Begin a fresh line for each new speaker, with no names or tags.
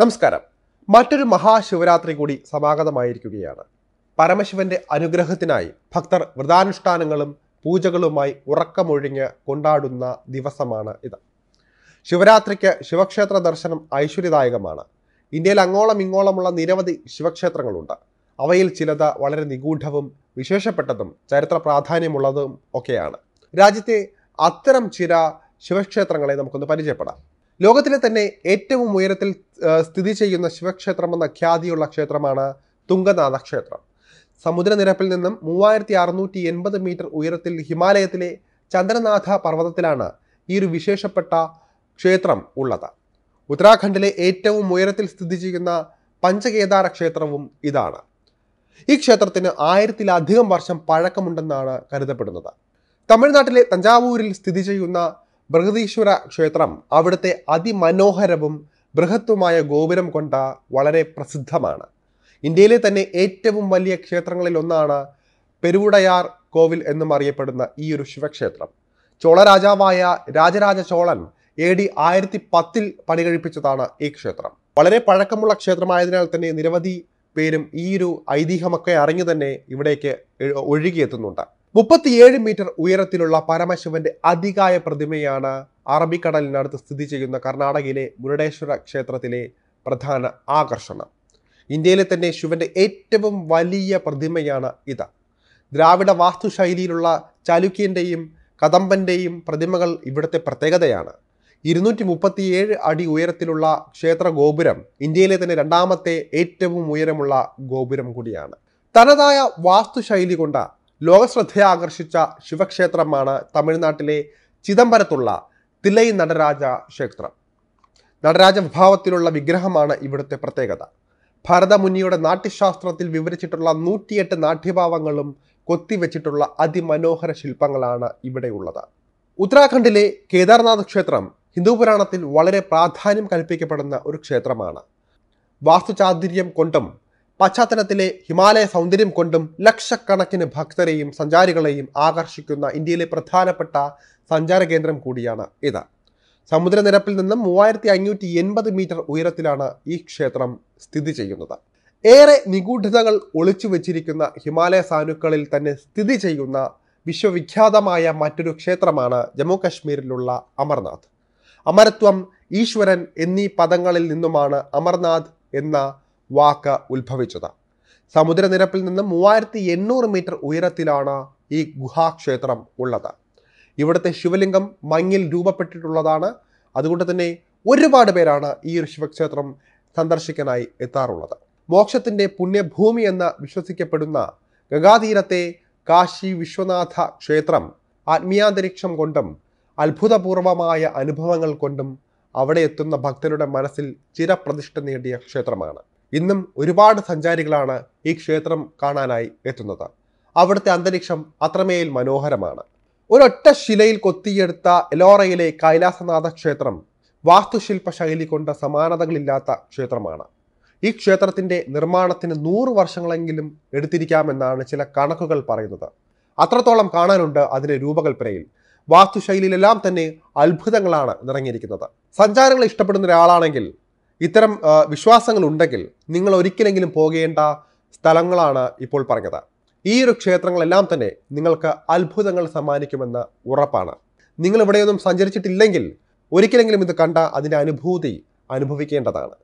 നമസ്കാരം. മറ്റൊരു മഹാശിവരാത്രി കൂടി സമാഗതമായിരിക്കുകയാണ്. പരമശിവന്റെ അനുഗ്രഹത്തിനായി ഭക്തർ വ്രതാനുഷ്ഠാനങ്ങളും പൂജകളുമായി ഉറക്കമൊഴിഞ്ഞ് കൊണ്ടാടുന്ന ദിവസമാണ് ഇത്. ശിവരാത്രിക്ക് ശിവക്ഷേത്ര ദർശനം ഐശ്വര്യദായകമാണ്. ഇന്ത്യയിൽ അങ്ങോളം ഇങ്ങോളമുള്ള നിരവധി ശിവക്ഷേത്രങ്ങളുണ്ട്. അവയിൽ ചിലത് വളരെ നിഗൂഢവും വിശേഷപ്പെട്ടതും ചരിത്ര പ്രാധാന്യമുള്ളതും ഒക്കെയാണ്. രാജ്യത്തെ അത്തരം ചില ശിവക്ഷേത്രങ്ങളെ നമുക്കൊന്ന് പരിചയപ്പെടാം. ലോകത്തിലെ തന്നെ ഏറ്റവും ഉയരത്തിൽ സ്ഥിതി ചെയ്യുന്ന ശിവക്ഷേത്രമെന്ന ഖ്യാതിയുള്ള ക്ഷേത്രമാണ് തുംഗനാഥ ക്ഷേത്രം. സമുദ്രനിരപ്പിൽ നിന്നും മൂവായിരത്തി അറുന്നൂറ്റി എൺപത് മീറ്റർ ഉയരത്തിൽ ഹിമാലയത്തിലെ ചന്ദ്രനാഥ പർവതത്തിലാണ് ഈ ഒരു വിശേഷപ്പെട്ട ക്ഷേത്രം ഉള്ളത്. ഉത്തരാഖണ്ഡിലെ ഏറ്റവും ഉയരത്തിൽ സ്ഥിതി ചെയ്യുന്ന പഞ്ചകേദാര ക്ഷേത്രവും ഇതാണ്. ഈ ക്ഷേത്രത്തിന് ആയിരത്തിലധികം വർഷം പഴക്കമുണ്ടെന്നാണ് കരുതപ്പെടുന്നത്. തമിഴ്നാട്ടിലെ തഞ്ചാവൂരിൽ സ്ഥിതി ചെയ്യുന്ന ബൃഹദീശ്വര ക്ഷേത്രം അവിടുത്തെ അതിമനോഹരവും ബൃഹത്വമായ ഗോപുരം കൊണ്ട വളരെ പ്രസിദ്ധമാണ്. ഇന്ത്യയിലെ തന്നെ ഏറ്റവും വലിയ ക്ഷേത്രങ്ങളിൽ ഒന്നാണ് പെരുവുടയാർ കോവിൽ എന്നും അറിയപ്പെടുന്ന ഈ ഒരു ശിവക്ഷേത്രം. ചോള രാജാവായ രാജരാജ ചോളൻ എ ഡി ആയിരത്തി പത്തിൽ പണികഴിപ്പിച്ചതാണ് ഈ ക്ഷേത്രം. വളരെ പഴക്കമുള്ള ക്ഷേത്രമായതിനാൽ തന്നെ നിരവധി പേരും ഈ ഒരു ഐതിഹ്യമൊക്കെ അറിഞ്ഞു തന്നെ ഇവിടേക്ക് ഒഴുകിയെത്തുന്നുണ്ട്. മുപ്പത്തിയേഴ് മീറ്റർ ഉയരത്തിലുള്ള പരമശിവന്റെ അതികായ പ്രതിമയാണ് അറബിക്കടലിനടുത്ത് സ്ഥിതി ചെയ്യുന്ന കർണാടകയിലെ മുരുടേശ്വര ക്ഷേത്രത്തിലെ പ്രധാന ആകർഷണം. ഇന്ത്യയിലെ തന്നെ ശിവന്റെ ഏറ്റവും വലിയ പ്രതിമയാണ് ഇത്. ദ്രാവിഡ വാസ്തുശൈലിയിലുള്ള ചാലുക്യന്റെയും കദംബന്റെയും പ്രതിമകൾ ഇവിടുത്തെ പ്രത്യേകതയാണ്. ഇരുന്നൂറ്റി മുപ്പത്തിയേഴ് അടി ഉയരത്തിലുള്ള ക്ഷേത്ര ഗോപുരം ഇന്ത്യയിലെ തന്നെ രണ്ടാമത്തെ ഏറ്റവും ഉയരമുള്ള ഗോപുരം കൂടിയാണ്. തനതായ വാസ്തുശൈലി കൊണ്ട് ലോകശ്രദ്ധയെ ആകർഷിച്ച ശിവക്ഷേത്രമാണ് തമിഴ്നാട്ടിലെ ചിദംബരത്തുള്ള തിലൈ നടരാജ ക്ഷേത്രം. നടരാജ വിഭാവത്തിലുള്ള വിഗ്രഹമാണ് ഇവിടുത്തെ പ്രത്യേകത. ഭരതമുനിയുടെ നാട്യശാസ്ത്രത്തിൽ വിവരിച്ചിട്ടുള്ള നൂറ്റിയെട്ട് നാട്യഭാവങ്ങളും കൊത്തിവെച്ചിട്ടുള്ള അതിമനോഹര ശില്പങ്ങളാണ് ഇവിടെയുള്ളത് ഉത്തരാഖണ്ഡിലെ കേദാർനാഥ് ക്ഷേത്രം ഹിന്ദു പുരാണത്തിൽ വളരെ പ്രാധാന്യം കൽപ്പിക്കപ്പെടുന്ന ഒരു ക്ഷേത്രമാണ്. വാസ്തുചാതുര്യം കൊണ്ടും പശ്ചാത്തലത്തിലെ ഹിമാലയ സൗന്ദര്യം കൊണ്ടും ലക്ഷക്കണക്കിന് ഭക്തരെയും സഞ്ചാരികളെയും ആകർഷിക്കുന്ന ഇന്ത്യയിലെ പ്രധാനപ്പെട്ട സഞ്ചാര കേന്ദ്രം കൂടിയാണ് ഇത്. സമുദ്രനിരപ്പിൽ നിന്നും മൂവായിരത്തി അഞ്ഞൂറ്റി എൺപത് മീറ്റർ ഉയരത്തിലാണ് ഈ ക്ഷേത്രം സ്ഥിതി ചെയ്യുന്നത്. ഏറെ നിഗൂഢതകൾ ഒളിച്ചു വച്ചിരിക്കുന്ന ഹിമാലയ സാനുക്കളിൽ തന്നെ സ്ഥിതി ചെയ്യുന്ന വിശ്വവിഖ്യാതമായ മറ്റൊരു ക്ഷേത്രമാണ് ജമ്മു കാശ്മീരിലുള്ള അമർനാഥ്. അമരത്വം ഈശ്വരൻ എന്നീ പദങ്ങളിൽ നിന്നുമാണ് അമർനാഥ് എന്ന വാക്ക് ഉത്ഭവിച്ചത്. സമുദ്രനിരപ്പിൽ നിന്ന് മൂവായിരത്തി എണ്ണൂറ് മീറ്റർ ഉയരത്തിലാണ് ഈ ഗുഹാക്ഷേത്രം ഉള്ളത്. ഇവിടുത്തെ ശിവലിംഗം മഞ്ഞിൽ രൂപപ്പെട്ടിട്ടുള്ളതാണ്. അതുകൊണ്ട് തന്നെ ഒരുപാട് പേരാണ് ഈ ഒരു ശിവക്ഷേത്രം സന്ദർശിക്കാനായി എത്താറുള്ളത്. മോക്ഷത്തിന്റെ പുണ്യഭൂമി എന്ന് വിശ്വസിക്കപ്പെടുന്ന ഗംഗാതീരത്തെ കാശി വിശ്വനാഥ ക്ഷേത്രം ആത്മീയാന്തരീക്ഷം കൊണ്ടും അത്ഭുതപൂർവമായ അനുഭവങ്ങൾ കൊണ്ടും അവിടെ എത്തുന്ന ഭക്തരുടെ മനസ്സിൽ ചിരപ്രതിഷ്ഠ നേടിയ ക്ഷേത്രമാണ്. ഇന്നും ഒരുപാട് സഞ്ചാരികളാണ് ഈ ക്ഷേത്രം കാണാനായി എത്തുന്നത്. അവിടുത്തെ അന്തരീക്ഷം അത്രമേൽ മനോഹരമാണ്. ഒരൊറ്റ ശിലയിൽ കൊത്തിയെടുത്ത എലോറയിലെ കൈലാസനാഥ ക്ഷേത്രം വാസ്തുശില്പ ശൈലി കൊണ്ട് സമാനതകളില്ലാത്ത ക്ഷേത്രമാണ്. ഈ ക്ഷേത്രത്തിന്റെ നിർമ്മാണത്തിന് നൂറ് വർഷങ്ങളെങ്കിലും എടുത്തിരിക്കാമെന്നാണ് ചില കണക്കുകൾ പറയുന്നത്. അത്രത്തോളം കാണാനുണ്ട് അതിന്റെ രൂപകൽപ്പനയിൽ. വാസ്തുശൈലിയിലെല്ലാം തന്നെ അത്ഭുതങ്ങളാണ് നിറഞ്ഞിരിക്കുന്നത്. സഞ്ചാരങ്ങൾ ഇഷ്ടപ്പെടുന്ന ഒരാളാണെങ്കിൽ ഇത്തരം വിശ്വാസങ്ങൾ ഉണ്ടെങ്കിൽ നിങ്ങൾ ഒരിക്കലെങ്കിലും പോകേണ്ട സ്ഥലങ്ങളാണ് ഇപ്പോൾ പറഞ്ഞത്. ഈ ഒരു ക്ഷേത്രങ്ങളെല്ലാം തന്നെ നിങ്ങൾക്ക് അത്ഭുതങ്ങൾ സമ്മാനിക്കുമെന്ന് ഉറപ്പാണ്. നിങ്ങൾ ഇവിടെയൊന്നും സഞ്ചരിച്ചിട്ടില്ലെങ്കിൽ ഒരിക്കലെങ്കിലും ഇത് കണ്ട അതിന്റെ അനുഭൂതി അനുഭവിക്കേണ്ടതാണ്.